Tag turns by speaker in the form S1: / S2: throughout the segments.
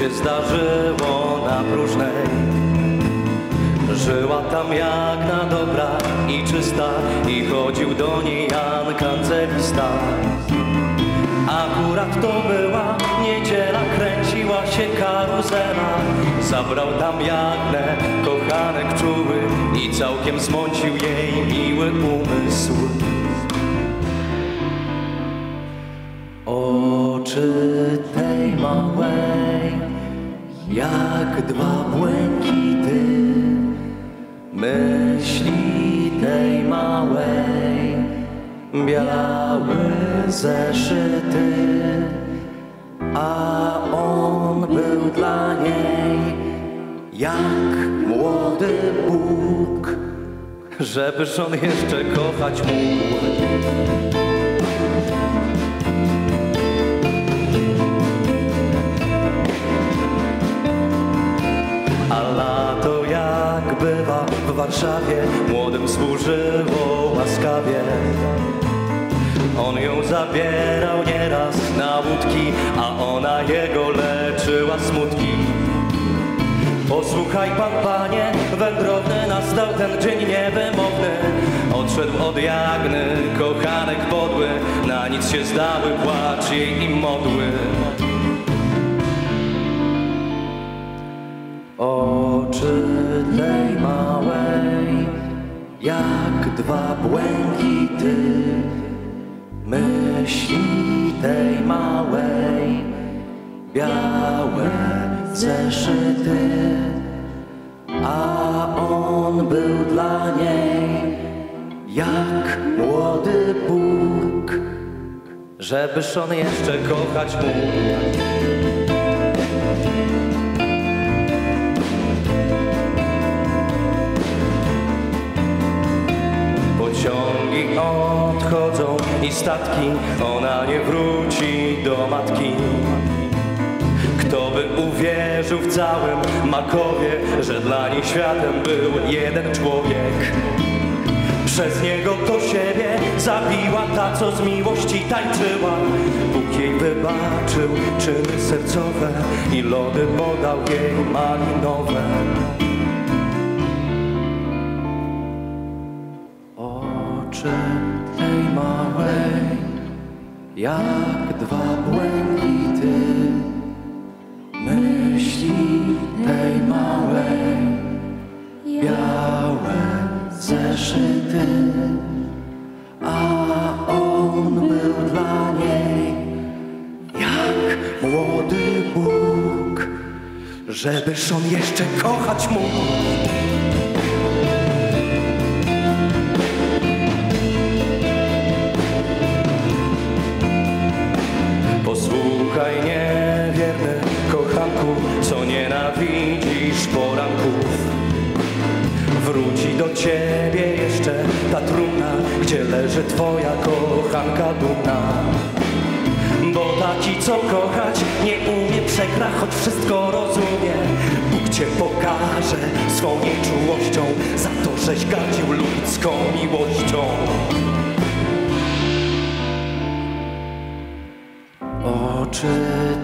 S1: się zdarzyło na próżnej. Żyła tam jak na dobra i czysta i chodził do niej Jan kancelista. Akurat to była niedziela, kręciła się karuzela. Zabrał tam Jagnę, kochanek czuły i całkiem zmącił jej miły umysł. Oczy tej małej, jak dwa błękity, myśli tej małej, biały zeszyty, a on był dla niej jak młody Bóg, żebyż on jeszcze kochać mógł. Warszawie. Młodym służyło łaskawie. On ją zabierał nieraz na łódki A ona jego leczyła smutki. Posłuchaj pan panie, wędrowny nastał ten dzień niewymowny. Odszedł od Jagny, kochanek podły Na nic się zdały płacz jej i modły jak dwa błękity, myśli tej małej, białe zeszyty, a on był dla niej jak młody Bóg, żebyż on jeszcze kochać mógł. Odchodzą i statki, ona nie wróci do matki. Kto by uwierzył w całym Makowie, że dla niej światem był jeden człowiek. Przez niego to siebie zabiła ta, co z miłości tańczyła. Bóg jej wybaczył czyny sercowe i lody podał jej malinowe. Jak dwa błękity, myśli tej małej, białe zeszyty, a on był dla niej jak młody Bóg, żebyż on jeszcze kochać mógł. Co nienawidzisz poranków. Wróci do ciebie jeszcze ta trumna, gdzie leży twoja kochanka dumna. Bo taki, co kochać, nie umie przegra, choć wszystko rozumie. Bóg cię pokaże swą nieczułością za to, żeś gardził ludzką miłością. Oczy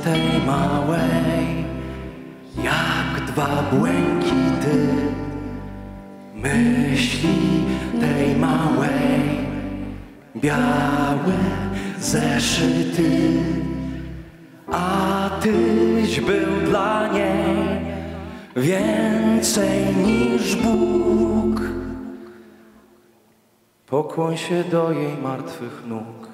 S1: tej małej, dwa błękity, myśli tej małej, białe zeszyty, a tyś był dla niej więcej niż Bóg. Pokłoń się do jej martwych nóg.